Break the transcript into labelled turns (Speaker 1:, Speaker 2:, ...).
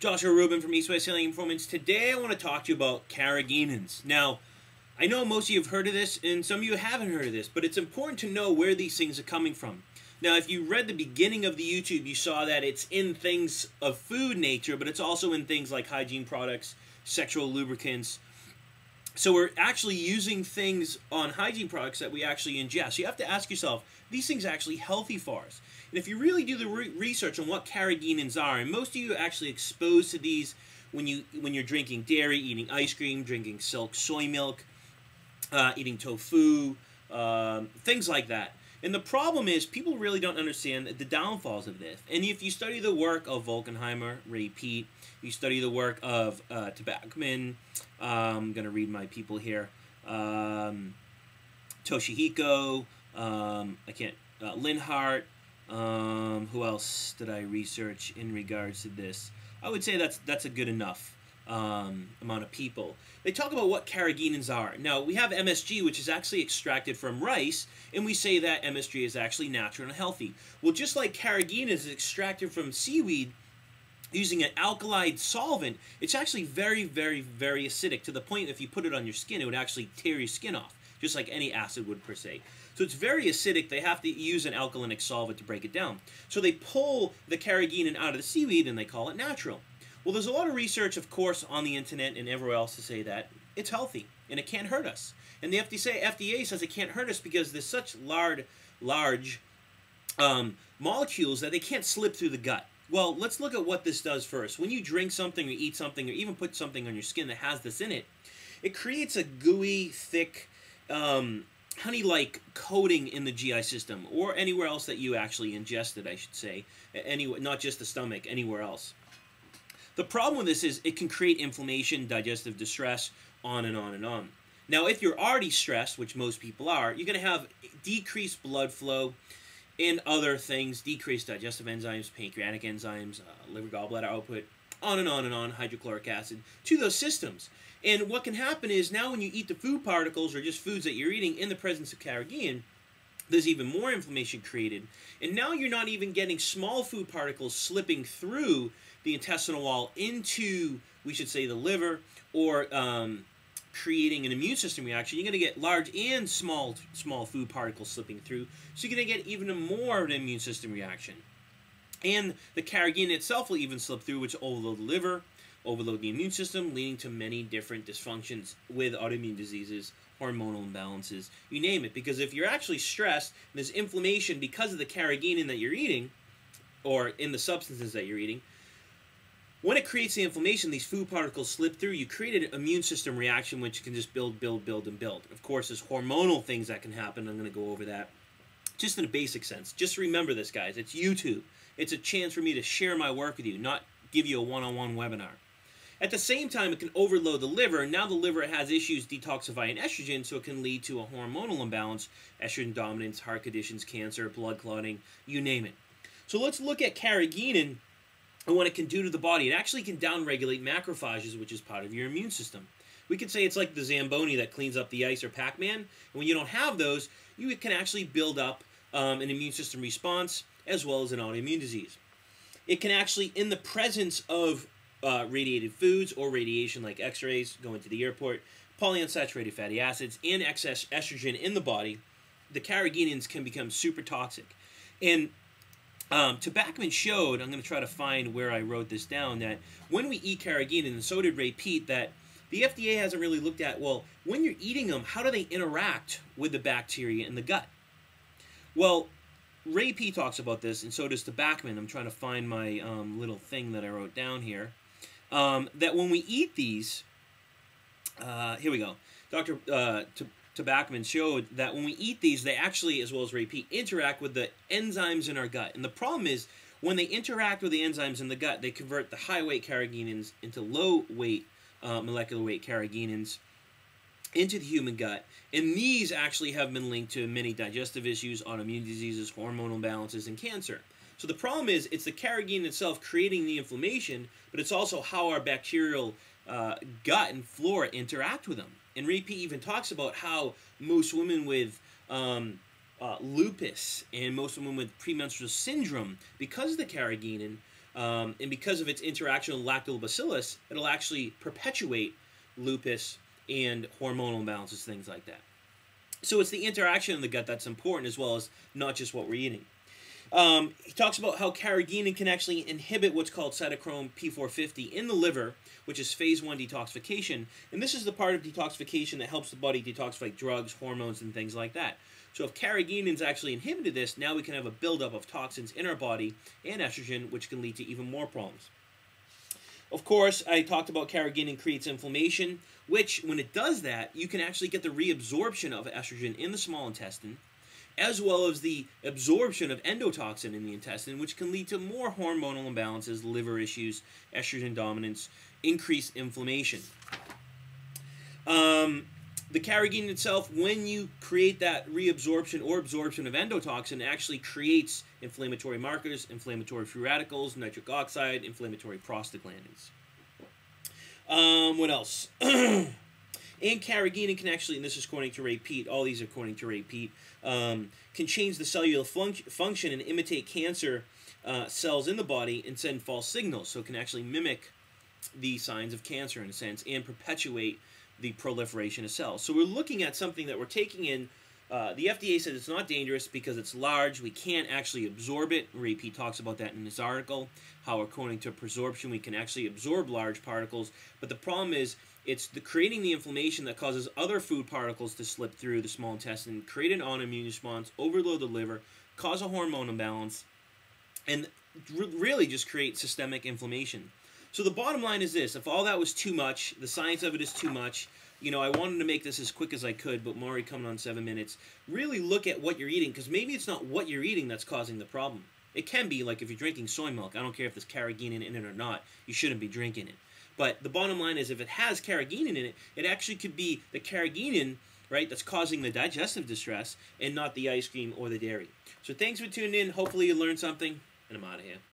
Speaker 1: Joshua Rubin from East West Healing Performance. Today I want to talk to you about carrageenans. Now, I know most of you have heard of this, and some of you haven't heard of this, but it's important to know where these things are coming from. Now, if you read the beginning of the YouTube, you saw that it's in things of food nature, but it's also in things like hygiene products, sexual lubricants. So we're actually using things on hygiene products that we actually ingest. You have to ask yourself, these things are actually healthy for us? And if you really do the re research on what carrageenans are, and most of you are actually exposed to these when you when you're drinking dairy, eating ice cream, drinking silk soy milk, uh, eating tofu, um, things like that. And the problem is, people really don't understand the downfalls of this. And if you study the work of Volkenheimer, Ray Peat, you study the work of uh, Tobacman, um, I'm going to read my people here, um, Toshihiko, um, I can't, uh, Linhart, um, who else did I research in regards to this? I would say that's that's a good enough um, amount of people. They talk about what carrageenans are. Now, we have MSG, which is actually extracted from rice, and we say that MSG is actually natural and healthy. Well, just like carrageenans is extracted from seaweed, using an alkali solvent, it's actually very, very, very acidic to the point if you put it on your skin, it would actually tear your skin off, just like any acid would per se. So it's very acidic. They have to use an alkalinic solvent to break it down. So they pull the carrageenan out of the seaweed and they call it natural. Well, there's a lot of research, of course, on the internet and everywhere else to say that it's healthy and it can't hurt us. And the FDA, FDA says it can't hurt us because there's such large, large um, molecules that they can't slip through the gut. Well, let's look at what this does first. When you drink something or eat something or even put something on your skin that has this in it, it creates a gooey, thick, um, honey-like coating in the GI system or anywhere else that you actually ingested, I should say. Anyway, not just the stomach, anywhere else. The problem with this is it can create inflammation, digestive distress, on and on and on. Now, if you're already stressed, which most people are, you're going to have decreased blood flow and other things, decreased digestive enzymes, pancreatic enzymes, uh, liver gallbladder output, on and on and on, hydrochloric acid, to those systems. And what can happen is now when you eat the food particles or just foods that you're eating in the presence of carrageenan, there's even more inflammation created. And now you're not even getting small food particles slipping through the intestinal wall into, we should say, the liver or um, creating an immune system reaction. You're going to get large and small small food particles slipping through. So you're going to get even more of an immune system reaction. And the carrageenan itself will even slip through, which overload the liver, overload the immune system, leading to many different dysfunctions with autoimmune diseases, hormonal imbalances, you name it. Because if you're actually stressed, there's inflammation because of the carrageenan that you're eating, or in the substances that you're eating, when it creates the inflammation, these food particles slip through, you create an immune system reaction which can just build, build, build, and build. Of course, there's hormonal things that can happen. I'm going to go over that just in a basic sense. Just remember this, guys. It's YouTube. It's a chance for me to share my work with you, not give you a one-on-one -on -one webinar. At the same time, it can overload the liver. Now the liver has issues detoxifying estrogen, so it can lead to a hormonal imbalance, estrogen dominance, heart conditions, cancer, blood clotting, you name it. So let's look at carrageenan and what it can do to the body. It actually can downregulate macrophages, which is part of your immune system. We could say it's like the Zamboni that cleans up the ice or Pac-Man. And when you don't have those, you can actually build up um, an immune system response as well as an autoimmune disease. It can actually, in the presence of uh, radiated foods or radiation like x-rays going to the airport, polyunsaturated fatty acids, and excess estrogen in the body, the carrageenans can become super toxic. And um, Tobacman showed, I'm going to try to find where I wrote this down, that when we eat carrageenan, and so did Ray Peat, that the FDA hasn't really looked at, well, when you're eating them, how do they interact with the bacteria in the gut? Well, Ray Peat talks about this, and so does Tobacman. I'm trying to find my um, little thing that I wrote down here. Um, that when we eat these, uh, here we go. Dr. Uh, Tobacman showed that when we eat these, they actually, as well as Ray Peat, interact with the enzymes in our gut. And the problem is, when they interact with the enzymes in the gut, they convert the high weight carrageenans into low weight uh, molecular weight carrageenans into the human gut. And these actually have been linked to many digestive issues, autoimmune diseases, hormonal imbalances, and cancer. So the problem is, it's the carrageenan itself creating the inflammation, but it's also how our bacterial uh, gut and flora interact with them. And Peat even talks about how most women with um, uh, lupus and most women with premenstrual syndrome, because of the carrageenan, Um, and because of its interaction with lactobacillus, it'll actually perpetuate lupus and hormonal imbalances, things like that. So it's the interaction in the gut that's important as well as not just what we're eating. Um, he talks about how carrageenan can actually inhibit what's called cytochrome P450 in the liver, which is phase one detoxification. And this is the part of detoxification that helps the body detoxify drugs, hormones, and things like that. So if carrageenan's actually inhibited this, now we can have a buildup of toxins in our body and estrogen, which can lead to even more problems. Of course, I talked about carrageenan creates inflammation, which, when it does that, you can actually get the reabsorption of estrogen in the small intestine, as well as the absorption of endotoxin in the intestine, which can lead to more hormonal imbalances, liver issues, estrogen dominance, increased inflammation. Um, the carrageenan itself, when you create that reabsorption or absorption of endotoxin, actually creates inflammatory markers, inflammatory free radicals, nitric oxide, inflammatory prostaglandins. Um, what else? and carrageenan can actually, and this is according to Ray Peat, all these according to Ray Peat, um, can change the cellular fun function and imitate cancer uh, cells in the body and send false signals. So it can actually mimic the signs of cancer in a sense and perpetuate the proliferation of cells. So we're looking at something that we're taking in. Uh, the FDA says it's not dangerous because it's large. We can't actually absorb it. Ray Peat talks about that in his article, how according to persorption we can actually absorb large particles. But the problem is it's the creating the inflammation that causes other food particles to slip through the small intestine, create an autoimmune response, overload the liver, cause a hormone imbalance, and really just create systemic inflammation. So the bottom line is this: if all that was too much, the science of it is too much. You know, I wanted to make this as quick as I could, but Maury coming on seven minutes. Really look at what you're eating, because maybe it's not what you're eating that's causing the problem. It can be like if you're drinking soy milk. I don't care if there's carrageenan in it or not. You shouldn't be drinking it. But the bottom line is, if it has carrageenan in it, it actually could be the carrageenan, right, that's causing the digestive distress, and not the ice cream or the dairy. So thanks for tuning in. Hopefully you learned something, and I'm out of here.